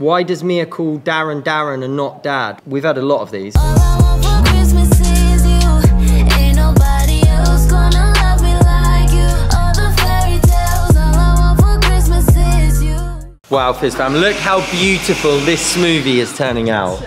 Why does Mia call Darren Darren and not Dad? We've had a lot of these. All I want for Christmas is you. Ain't nobody else gonna love me like you. All the fairy tales, all I want for Christmas is you. Wow, Fizz fam, look how beautiful this smoothie is turning out.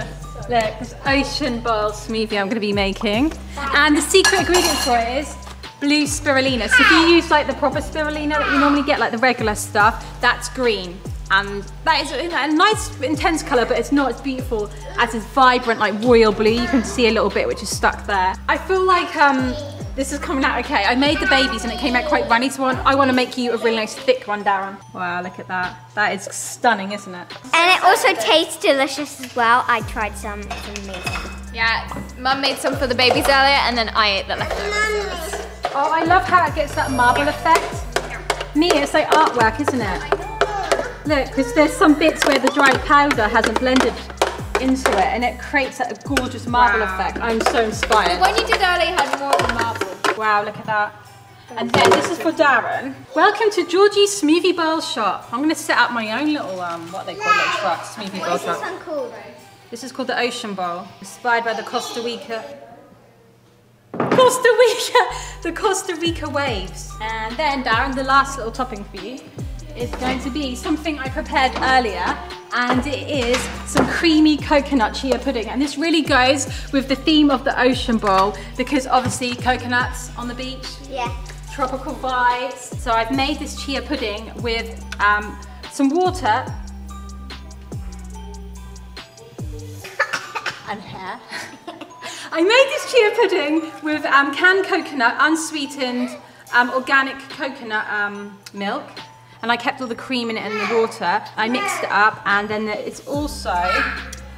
Look, this ocean bowl smoothie I'm going to be making. And the secret ingredient for it is blue spirulina. So if you use like the proper spirulina that you normally get, like the regular stuff, that's green. And that is a a nice intense colour, but it's not as beautiful as this vibrant like royal blue. You can see a little bit which is stuck there. I feel like um, this is coming out okay. I made the babies and it came out quite runny, so I want, I want to make you a really nice thick one, Darren. Wow, look at that. That is stunning, isn't it? And it also tastes delicious as well. I tried some. It's amazing. Yeah, Mum made some for the babies earlier, and then I ate the leftovers. Oh, I love how it gets that marble effect. Mia, it's like artwork, isn't it? Look, because there's some bits where the dried powder hasn't blended into it and it creates a gorgeous marble effect. I'm so The inspired. one you did earlier had more of a marble. Wow, look at that. And then this is for Darren. Welcome to Georgie's Smoothie Bowl Shop. I'm going to set up my own little, um, what they call it, truck, smoothie bowl What's this truck. one called? This is called the Ocean Bowl, inspired by the Costa Rica. Costa Rica, the Costa Rica waves. And then, Darren, the last little topping for you is going to be something I prepared earlier, and it is some creamy coconut chia pudding. And this really goes with the theme of the Ocean Bowl because obviously coconuts on the beach, Yeah. tropical vibes. So I've made this chia pudding with um, some water and hair. I made this chia pudding with um, canned coconut, unsweetened um, organic coconut um, milk. And I kept all the cream in it and the water. I mixed it up and then it's also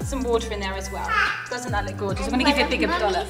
some water in there as well. Doesn't that look gorgeous? I'm gonna give you a bigger dollop.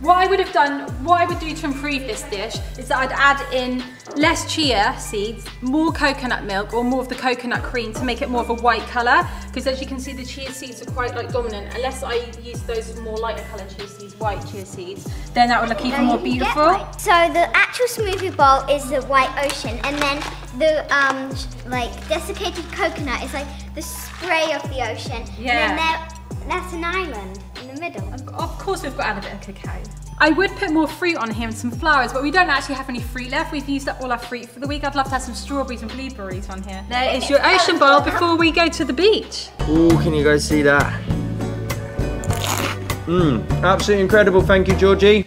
What I would have done, what I would do to improve this dish is that I'd add in less chia seeds, more coconut milk or more of the coconut cream to make it more of a white colour. Because as you can see, the chia seeds are quite like dominant. Unless I use those more lighter coloured chia seeds, white chia seeds, then that would look even more beautiful. So the actual smoothie bowl is the white ocean, and then the um like desiccated coconut is like the spray of the ocean. Yeah. And then there, that's an island in the middle. Of course we've got to add a bit of cacao. I would put more fruit on here and some flowers, but we don't actually have any fruit left. We've used up all our fruit for the week. I'd love to have some strawberries and blueberries on here. There is your ocean bowl before we go to the beach. Ooh, can you guys see that? Mmm, absolutely incredible. Thank you, Georgie.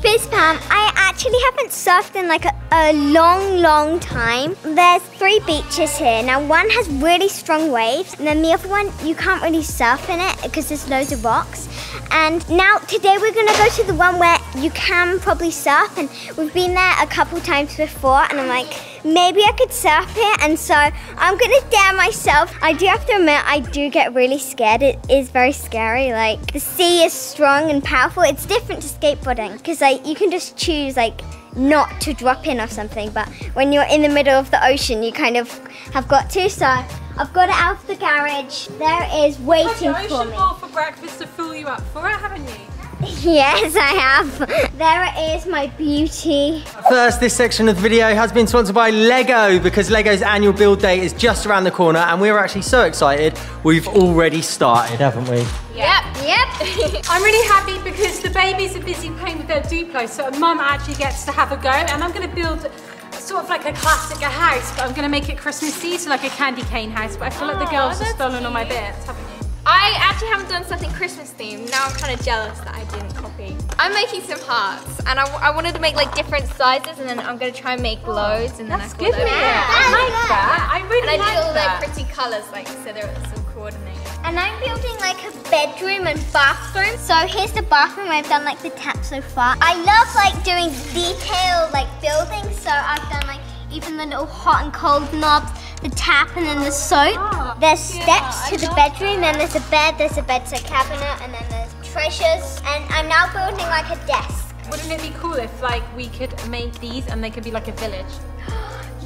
Fizz fam, I actually haven't surfed in like a, a long, long time. There's three beaches here. Now one has really strong waves, and then the other one you can't really surf in it because there's loads of rocks. And now today we're gonna go to the one where you can probably surf, and we've been there a couple times before, and I'm like, maybe I could surf here, and so I'm gonna dare myself. I do have to admit, I do get really scared. It is very scary. Like the sea is strong and powerful. It's different to skateboarding because like you can just choose like not to drop in or something, but when you're in the middle of the ocean, you kind of have got to. So I've got it out of the garage. There is waiting for me. for breakfast to fill you up for it, haven't you? Yes, I have. There it is, my beauty. First, this section of the video has been sponsored by Lego because Lego's annual build day is just around the corner and we're actually so excited we've already started, haven't we? Yep. Yep. I'm really happy because the babies are busy playing with their Duplo, so a mum actually gets to have a go, and I'm going to build sort of like a classic a house, but I'm going to make it Christmassy, so like a candy cane house. But I feel like the girls have that's stolen all my bits, haven't you? I actually haven't done something Christmas themed. Now I'm kind of jealous that I didn't copy. I'm making some hearts, and I, I wanted to make like different sizes, and then I'm going to try and make loads, and then That's I good. thought Yeah, that I would be like that. I really like that. And I like did all that. their pretty colours, like so there was some coordinating. And I'm building like a bedroom and bathroom. So here's the bathroom. I've done like the tap so far. I love like doing detailed like building. So I've done like even the little hot and cold knobs, the tap, and then the soap. There's yeah, steps to the love bedroom. Then there's a bed. There's a bedside cabinet, and then there's treasures. And I'm now building like a desk. Wouldn't it be cool if like we could make these and they could be like a village?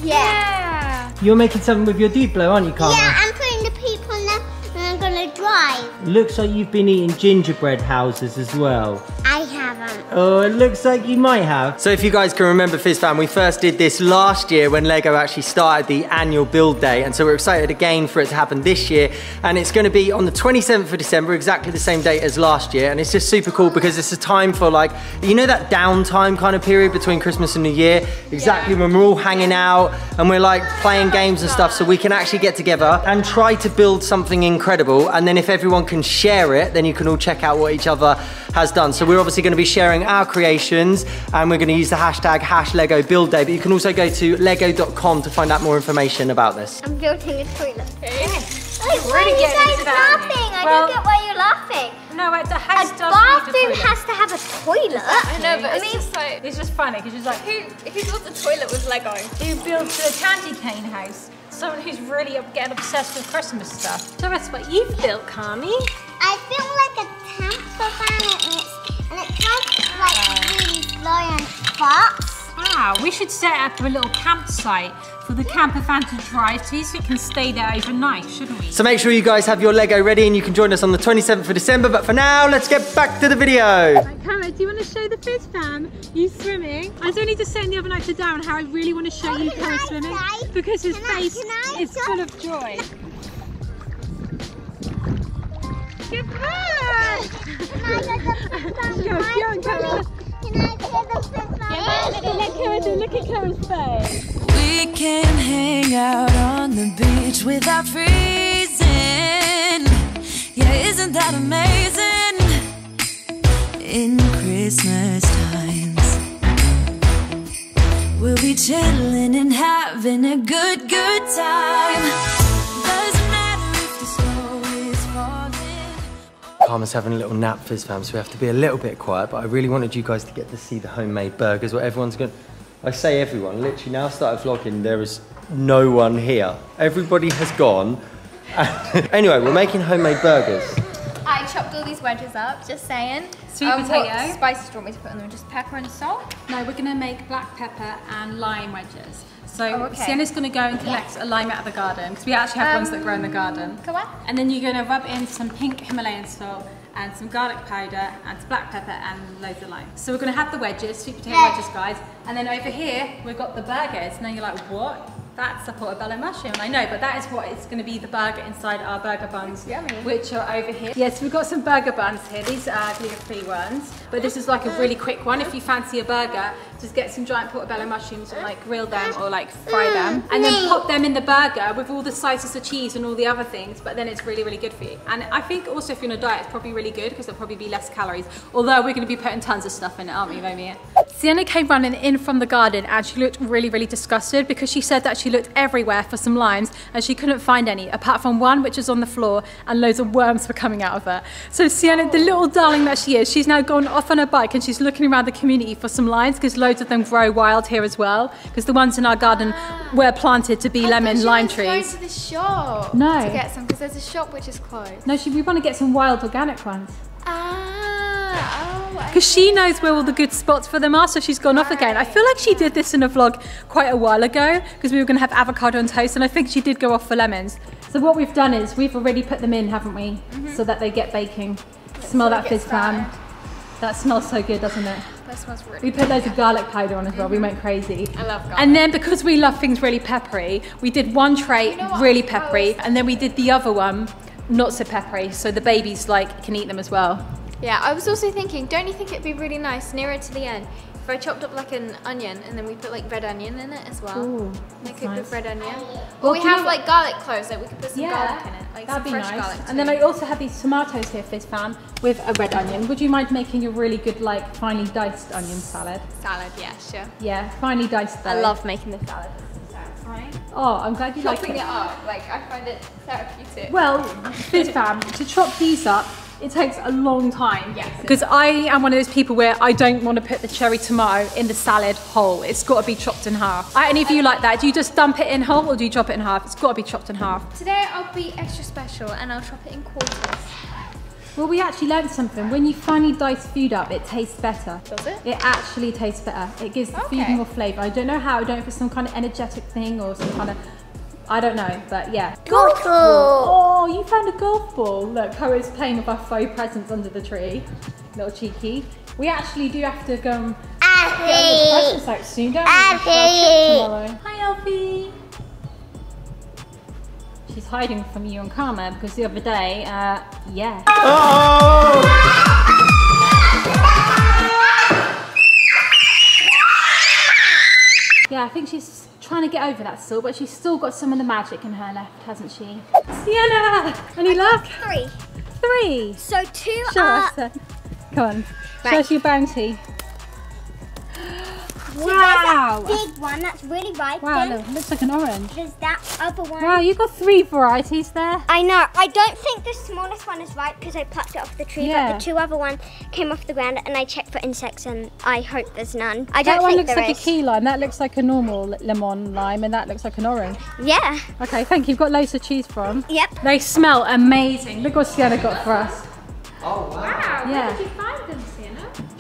Yeah. You're making something with your Duplo, aren't you, Karma? Yeah, gonna. Looks like you've been eating gingerbread houses as well. I haven't. Oh, it looks like you might have. So if you guys can remember FizzFam, we first did this last year when Lego actually started the annual build day. And so we're excited again for it to happen this year. And it's gonna be on the 27th of December, exactly the same date as last year. And it's just super cool because it's a time for like, you know that downtime kind of period between Christmas and New Year? Exactly when we're all hanging out and we're like playing games and stuff so we can actually get together and try to build something incredible. And then if everyone can share it, then you can all check out what each other has done. So we're obviously gonna be sharing our creations and we're gonna use the hashtag hash Lego build day, but you can also go to lego.com to find out more information about this. I'm building a toilet. Okay. Like, why Really are you guys into that, aren't you? laughing? I Well- don't get why you're laughing. No, it's a A house does a bathroom has to have a toilet. I know, but I it's mean- just like, It's just funny because she's like, who, who built the toilet with Lego? who built the candy cane house? Someone who's really getting obsessed with Christmas stuff. So that's what you've built, Kami. I feel like a camper van and it's, and it drives like really slow and farts. Wow, we should set up a little campsite for the camper van to drive to so it can stay there overnight, shouldn't we? So make sure you guys have your Lego ready and you can join us on the 27th of December. But for now, let's get back to the video. Cara, do you want to show the fizz fam you swimming? I was only just saying the other night to Darren how I really want to show Oh, you can Cara I swimming try? because his Can face can I is full of joy. Good boy! Go, go on, We can hang out on the beach without freezing. Yeah, isn't that amazing? In Christmas times, we'll be chilling and having a good, good time. Karma's having a little nap, Fizz fam, so we have to be a little bit quiet. But I really wanted you guys to get to see the homemade burgers. What everyone's going. I say everyone. Literally now I started vlogging. There is no one here. Everybody has gone. anyway, we're making homemade burgers. I chopped all these wedges up, just saying. Sweet um, potato. What spices do you want me to put in them? Just pepper and salt? No, we're going to make black pepper and lime wedges. So Oh, okay. Sienna's going to go and collect a lime out of the garden because we actually have ones that grow in the um, garden. Come on. And then you're going to rub in some pink Himalayan salt and some garlic powder and some black pepper and loads of lime. So we're going to have the wedges, sweet potato Yeah. wedges, guys. And then over here, we've got the burgers. Now you're like, what? That's a portobello mushroom. I know, but that is what it's going to be the burger inside our burger buns, which are over here. Yes, we've got some burger buns here. These are gluten-free ones, but this is like a really quick one. If you fancy a burger, just get some giant portobello mushrooms and like grill them or like fry them, mm. and then pop them in the burger with all the slices of cheese and all the other things. But then it's really, really good for you. And I think also if you're on a diet, it's probably really good because there'll probably be less calories. Although we're going to be putting tons of stuff in it, aren't we, Romeo? Sienna came running in from the garden and she looked really, really disgusted because she said that she looked everywhere for some limes and she couldn't find any apart from one which was on the floor and loads of worms were coming out of her. So Sienna, the little darling that she is, she's now gone off on her bike and she's looking around the community for some limes because loads of them grow wild here as well because the ones in our garden were planted to be lemon lime trees. to the shop No. to get some because there's a shop which is closed. No, she, we want to get some wild organic ones. Ah, I Because she knows where all the good spots for them are, so she's gone off again. I feel like she did this in a vlog quite a while ago because we were going to have avocado on toast, and I think she did go off for lemons. So what we've done is we've already put them in, haven't we? Mm-hmm. So that they get baking. Smell that fizz fam. That smells so good, doesn't it? that smells really We put loads of garlic powder on as well. We mm-hmm. went crazy. I love garlic. And then because we love things really peppery, we did one tray You know really oh, peppery, and then we did the other one not so peppery, so the babies like can eat them as well. Yeah, I was also thinking, don't you think it'd be really nice nearer to the end if I chopped up like an onion and then we put like red onion in it as well? Ooh, Like that's cooked nice. with red onion. Well, Or we do you have like garlic cloves, like we could put some garlic in it, like that'd some be fresh nice. garlic. And then. I also have these tomatoes here, Fizz fam, with a red onion. Would you mind making a really good, like, finely diced onion salad? salad, yeah, sure. Yeah, finely diced though. I love making the salad. Oh, I'm glad you like Chopping it. it up, like I find it therapeutic. Well, Fizz fam, to chop these up, it takes a long time. Yes. Because I am one of those people where I don't want to put the cherry tomato in the salad whole. It's got to be chopped in half. Are any of you like that? Do you just dump it in whole or do you chop it in half? It's got to be chopped in half. Today I'll be extra special and I'll chop it in quarters. Well, we actually learned something. When you finally dice food up, it tastes better. Does it? It actually tastes better. It gives the food more flavour. I don't know how. I don't know if it's some kind of energetic thing or some kind of. I don't know, but yeah. Golf ball. Oh, you found a golf ball. Look, Koa's playing with our faux presents under the tree. Little cheeky. We actually do have to go and get Alfie! the presents out soon, don't we? Alfie! For our trip tomorrow. Hi, Alfie. She's hiding from you and Karma because the other day, uh, yeah. Oh! Yeah, I think she's trying to get over that still, but she's still got some of the magic in her left, hasn't she? Sienna! Any luck? Three. Three. So two Show are. us then. Come on. Show Right. us your bounty. There's Wow! that big one that's really ripe. Wow, then look, looks like an orange. There's that other one. Wow, you got three varieties there. I know. I don't think the smallest one is ripe because I plucked it off the tree, Yeah. but the two other one came off the ground and I checked for insects and I hope there's none. I don't That one think looks there like is. a key lime, that looks like a normal lemon lime, and that looks like an orange. Yeah. Okay, thank you. You've got loads of cheese from. Yep. They smell amazing. Look what Sienna got for us. Oh, wow. Yeah.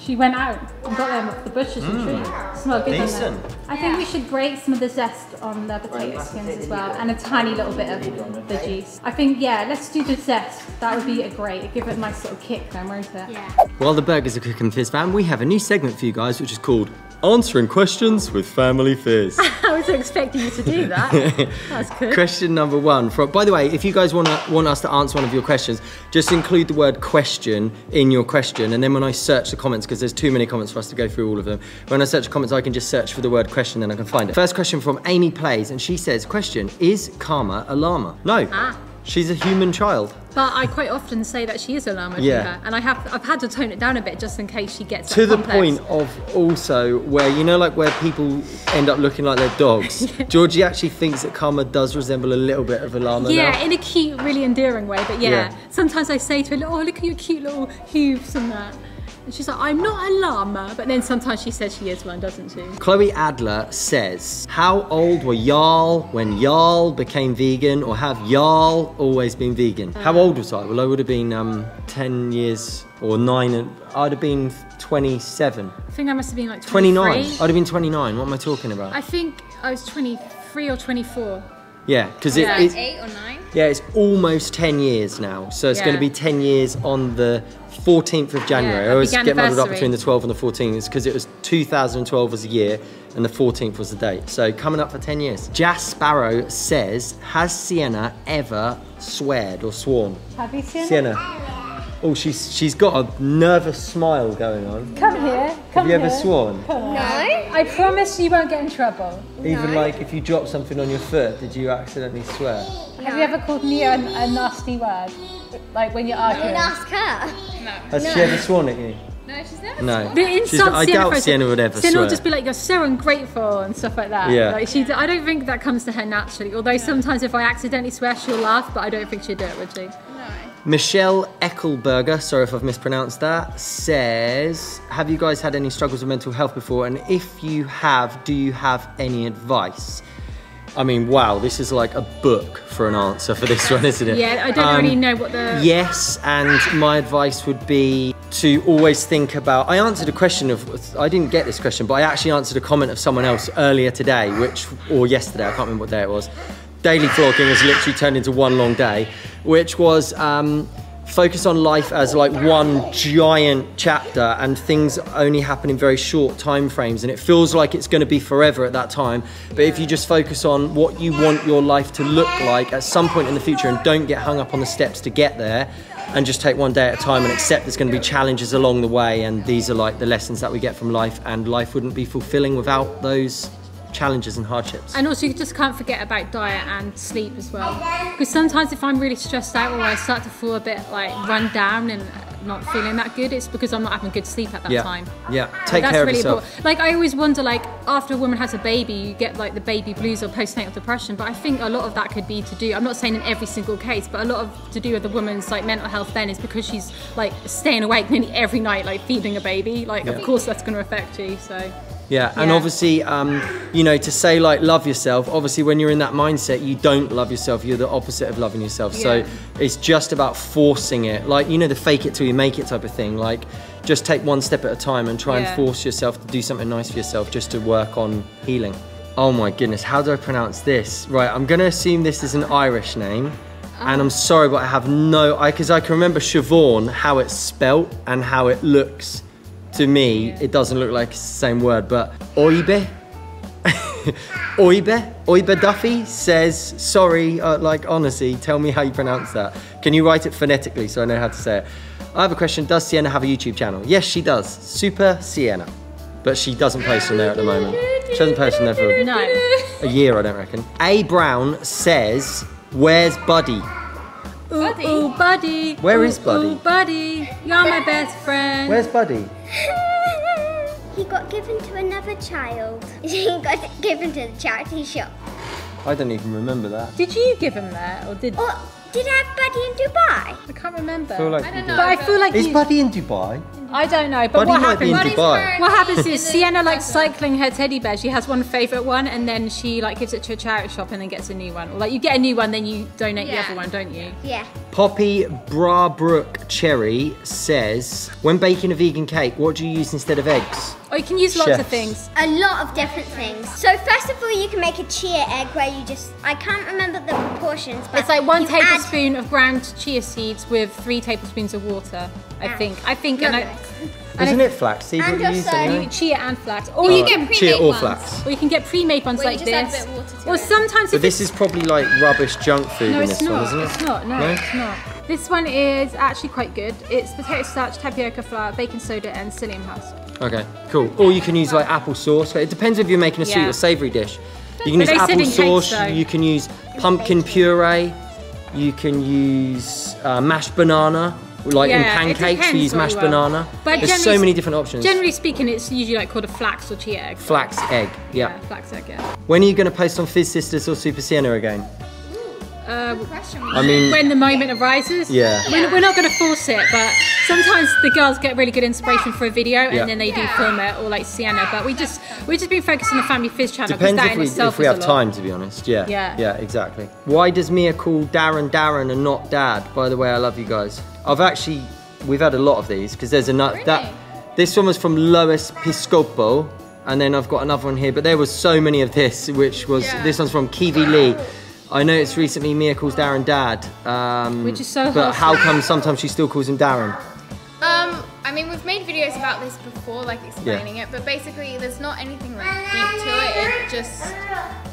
She went out and got them off the bushes and mm. trees. Smell good, doesn't Decent. I think we should grate some of the zest on the potato skins as well, and a tiny little bit of the juice. I think, yeah, let's do the zest. That would be a great. Give it a nice sort of kick then, won't it? Yeah. While the burgers are cooking, Fizz fam, we have a new segment for you guys, which is called Answering Questions with Family Fizz. I was expecting you to do that. That's good. Question number one. From, by the way, if you guys want to, want us to answer one of your questions, just include the word question in your question, and then when I search the comments, because there's too many comments for us to go through all of them, when I search the comments, I can just search for the word question, and I can find it. First question from Amy Plays, and she says, "Question: Is Karma a llama?" No. Ah. She's a human child. But I quite often say that she is a llama Yeah. her, and I have I've had to tone it down a bit just in case she gets to the complex. point of also where you know like where people end up looking like their dogs georgie actually thinks that karma does resemble a little bit of a llama Yeah, now. in a cute, really endearing way. But yeah, Yeah. sometimes I say to her, "Oh, look at your cute little hooves and that," and she's like, "I'm not a llama." But then sometimes she says she is one, doesn't she? chloe adler says how old were y'all when y'all became vegan or have y'all always been vegan how old was i well i would have been um 10 years or 9 i'd have been 27 I think I must have been like 29 i'd have been 29 what am i talking about I think I was 23 or 24. yeah because Yeah. it, it, Eight or nine? Yeah, it's almost 10 years now. So it's going to be 10 years on the 14th of January. Yeah, I always big get muddled up between the 12th and the 14th. Because it was 2012 was the year and the 14th was the date. So coming up for 10 years. Jas Sparrow says, Has Sienna ever sweared or sworn? Have you seen Sienna. Oh, she's she's got a nervous smile going on. Come here. Come Have you ever sworn? No. I promise you won't get in trouble. Even like if you drop something on your foot, did you accidentally swear? Have you ever called me a, a nasty word? Like when you're You arguing? ask her. Has she ever sworn at you? No, she's never. No. The She's- insult I Sienna doubt throws- Sienna would ever Sienna swear. will just be like, "You're so ungrateful" and stuff like that. Yeah. Like she, I don't think that comes to her naturally. Although sometimes if I accidentally swear, she'll laugh, but I don't think she'd do it, would she? No. Michelle Eckelberger, sorry if I've mispronounced that, says, Have you guys had any struggles with mental health before? And if you have, do you have any advice? I mean, wow, this is like a book for an answer for this one, isn't it? Yeah, I don't Um, really know what the. Yes, and my advice would be to always think about. I answered a question of. I didn't get this question, but I actually answered a comment of someone else earlier today, which or yesterday. I can't remember what day it was. Daily vlogging has literally turned into one long day, which was. Um, Focus on life as like one giant chapter, and things only happen in very short time frames, and it feels like it's going to be forever at that time. But if you just focus on what you want your life to look like at some point in the future, and don't get hung up on the steps to get there, and just take one day at a time and accept there's going to be challenges along the way and these are like the lessons that we get from life and life wouldn't be fulfilling without those challenges and hardships And also, you just can't forget about diet and sleep as well. Because sometimes, if I'm really stressed out or I start to feel a bit like run down and not feeling that good, it's because I'm not having good sleep at that yeah time. yeah take That's care of yourself important. Like I always wonder, like after a woman has a baby, you get like the baby blues or postnatal depression. But I think a lot of that could be to do. I'm not saying in every single case, but a lot of to do with the woman's like mental health. Then is because she's like staying awake nearly every night, like feeding a baby. Like of course that's going to affect you. So Yeah, and Yeah. obviously, um, you know, to say like love yourself, obviously, when you're in that mindset, you don't love yourself. You're the opposite of loving yourself. So it's just about forcing it, like you know, the fake it till you make it type of thing. Like, just take one step at a time and try Yeah. and force yourself to do something nice for yourself, just to work on healing. Oh my goodness, how do I pronounce this? Right, I'm gonna assume this is an Irish name. And I'm sorry, but I have no, I because I can remember Siobhan, how it's spelt and how it looks to me, it doesn't look like it's the same word, but oibe. Oibe, Oibe Duffy says, sorry, uh, like honestly, tell me how you pronounce that. Can you write it phonetically so I know how to say it? I have a question, does Sienna have a YouTube channel? Yes, she does, Super Sienna. But she doesn't post on there at the moment. She hasn't posted on there for No. a year, I don't reckon. A Brown says, where's Buddy? Ooh, ooh, buddy. Where Ooh, is Buddy? Ooh, buddy. You're my best friend. Where's Buddy? He got given to another child. He got given to the charity shop. I don't even remember that. Did you give him that, or did Or did I have Buddy in Dubai? I can't remember. I feel like I don't know. but I feel like Is you, Buddy in Dubai? I don't know. But Buddy what might be happens? in Dubai. What happens is Sienna likes cycling her teddy bear. She has one favourite one, and then she like gives it to a charity shop, and then gets a new one. Or like you get a new one, then you donate the other one, don't you? Yeah. Poppy Brabrook Cherry says, when baking a vegan cake, what do you use instead of eggs? Or you can use lots of things. A lot of different things. So first of all, you can make a chia egg where you just, I can't remember the proportions, but It's like one tablespoon of ground chia seeds with three tablespoons of water. I Ah. think. I think. And I, and Isn't I- it flaxseed what And you use also- anyway? chia and flax. Or you get pre- chia pre-made or ones. flax. or you can get pre-made ones Where you like just add a this. bit of water to or it. sometimes But this is probably like rubbish junk food No, in it's this one, isn't it? It's not. No, No? it's not. This one is actually quite good. It's potato starch, tapioca flour, baking soda, and psyllium husk. Okay, cool. Or you can use like apple sauce. It depends if you're making a sweet Yeah. or savoury dish. You can But use apple sauce. you can use pumpkin puree. You can use uh, mashed banana. Like Yeah, in pancakes, we use mashed want. banana. But There's so many different options. Generally speaking, it's usually like called a flax or chia egg. Flax egg. Yeah. flax egg. Yeah. When are you going to post on Fizz Sisters or Super Sienna again? Uh, I mean, when the moment arises. Yeah. We're, we're not going to force it, but sometimes the girls get really good inspiration for a video and Yeah. then they do film it, or like Sienna. But we just we've just been focused on the Family Fizz channel because Depends that if in we, itself if we have time, to be honest. Yeah. Yeah. Yeah, exactly. Why does Mia call Darren Darren and not Dad? By the way, I love you guys. I've actually, we've had a lot of these because there's another. That this one was from Lois Piscopo, and then I've got another one here. But there was so many of this, which was Yeah. this one's from Kiwi Lee. I know it's recently Mia calls Darren Dad. Um, Which is so But how wholesome. come sometimes she still calls him Darren? Um, I mean, we've made videos about this before, like explaining it, but basically, there's not anything like deep to it. It just,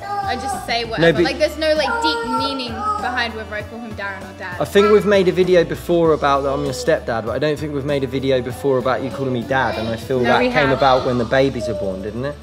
I just say whatever. but- like, there's no like deep meaning behind whether I call him Darren or Dad. I think we've made a video before about that I'm your stepdad, but I don't think we've made a video before about you calling me dad, and I feel No, that came have. about when the babies were born, didn't it?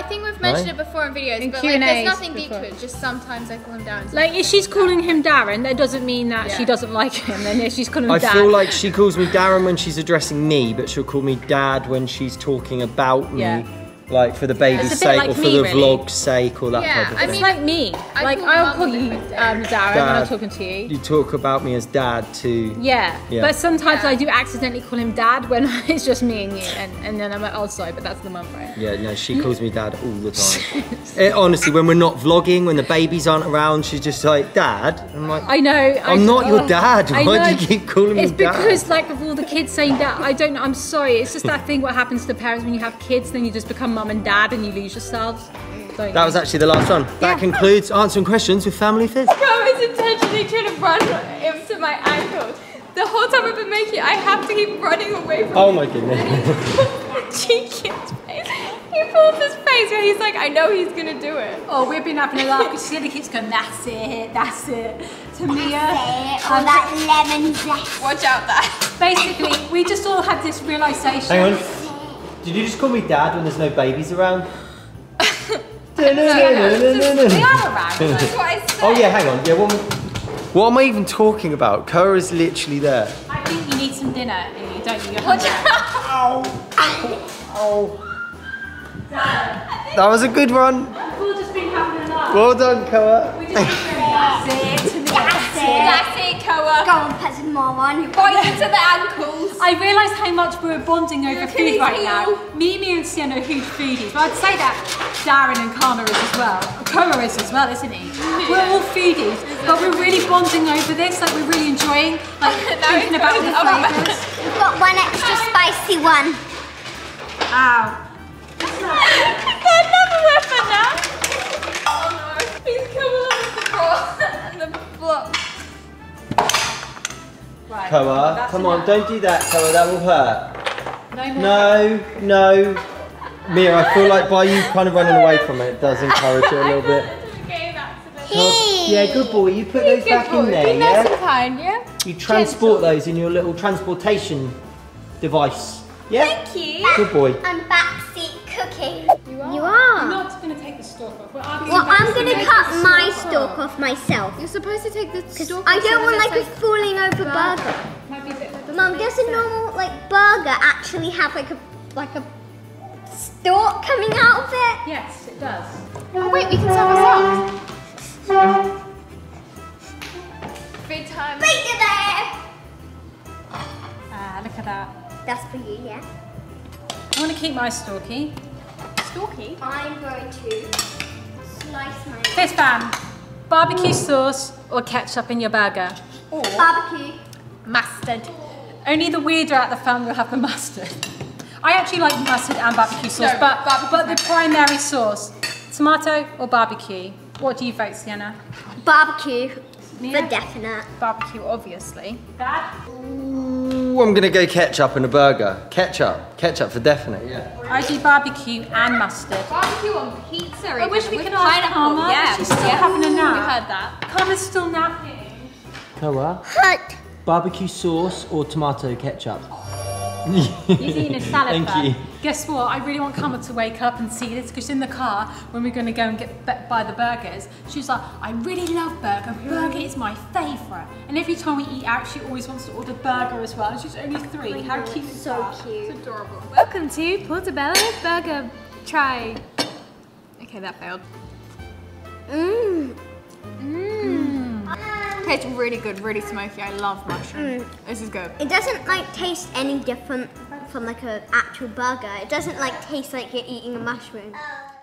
No, I think we've mentioned No? it before in videos, In but like, there's Q&As nothing deep to it. Just sometimes I call him Darren. Like if she's calling him Darren, that doesn't mean that she doesn't like him. Then if she's calling him I Dad, feel like she calls me Darren when she's addressing me, but she'll call me dad when she's talking about me, Yeah. Like for the baby's It's a bit sake like or for me, the really. vlog's sake or that Yeah, type of I thing. it's like me. I like I'll Mum call the you different thing. um, Darren when Dad. I'm talking to you. you talk about me as dad to Yeah. Yeah. but sometimes Yeah. I do accidentally call him Dad when it's just me and you, and, and then I'm like, oh sorry, but that's the mum, right? Yeah, no, she calls me dad all the time. Eh, honestly, when we're not vlogging, when the babies aren't around, she's just like, Dad. I'm like, I know. I, I'm not your dad. I Why do you keep calling me Dad? It's because like of all the kids saying that. I don't. know. I'm sorry. It's just that thing. What happens to parents when you have kids? Then you just become mum and dad, and you lose yourselves. Don't That you? was actually the last one. That concludes answering questions with Family Fizz. Bro is intentionally trying to run into my ankle. The whole time I've been making it, I have to keep running away from Oh him. my goodness. Cheeky face. He pulls his face where he's like, I know he's gonna do it. Oh, we've been having a laugh because Sheila keeps going, that's it, that's it, to Mia. Or Um, that lemon zest. Watch out that. Basically, we just all had this realization. Hang on. Did you just call me dad when there's no babies around? They are around. That's what I said. Oh yeah, hang on. Yeah, one. What am I even talking about? Koa's literally there. I think you need some dinner, you don't you? You're Watch hungry. out. That was a good one. We've all just been having a laugh. Well done, Koa. We just been going, that's it. That's it. That's it, Koa. Go on, put some more on. Bite into the ankles. I realised how much we're bonding over Look food right heel. now. Mimi and Sienna are huge foodies, but I'd say that Darren and Karma is as well. Koa is as well, isn't he? We're all foodies, but we're really bonding over this. Like we're really enjoying, like Now thinking he's about the flavours. We've got one extra spicy one. Ow. Another weapon now. Oh no. He's coming up with the bra and the block. Right. Koa, that's come on, don't do that, Koa. That will hurt. No more. No, no. Mia, I feel like by you kind of running away from it, it does encourage it a little bit. Okay, that's Oh, Yeah, good boy. You put those back in there, Be nice yeah? and kind, yeah? You transport those in your little transportation device. Yeah? Thank you. Good boy. I'm backseat cooking. You I'm are. not going to take the stalk off. Well, I'll be Well, I'm gonna cut my stalk off. off myself. You're supposed to take the stalk I don't want like a falling over burger. Might be a bit like Mum, does a normal like burger actually have like a like a stalk coming out of it? Yes, it does. Oh wait, we can serve ourselves. Food time. Right there. Ah, look at that. That's for you, yeah. I want to keep my stalky. Stalky. I'm going to slice my Fizz fam, barbecue sauce or ketchup in your burger? Or barbecue. Mustard. only the weirder at the fam will have the mustard. I actually like mustard and barbecue sauce, No, but barbecue's but the primary sauce, tomato or barbecue? What do you vote, Sienna? Barbecue. Mia? For definite. Barbecue, obviously. Dad? Ooh, I'm gonna go ketchup in a burger. Ketchup. Ketchup for definite, yeah. I do barbecue and mustard. Barbecue on pizza. I wish we could ask pineapple. Karma, but Yeah, she's still yeah. having a nap. You heard that. Karma's still napping. Koa, Hut. barbecue sauce or tomato ketchup? He's eating a salad Thank bar. you. Guess what? I really want Karma to wake up and see this because in the car when we're going to go and get buy the burgers, she's like, I really love burger. Burger is my favourite. And every time we eat out, she always wants to order burger as well. And she's only three. How cute is So that? cute. It's adorable. Welcome to Portobello Burger Try. Okay, that failed. Mmm. mmm. Okay, it's really good, really smoky. I love mushroom. Mm. This is good. It doesn't like taste any different from like a actual burger. It doesn't like taste like you're eating a mushroom. Oh.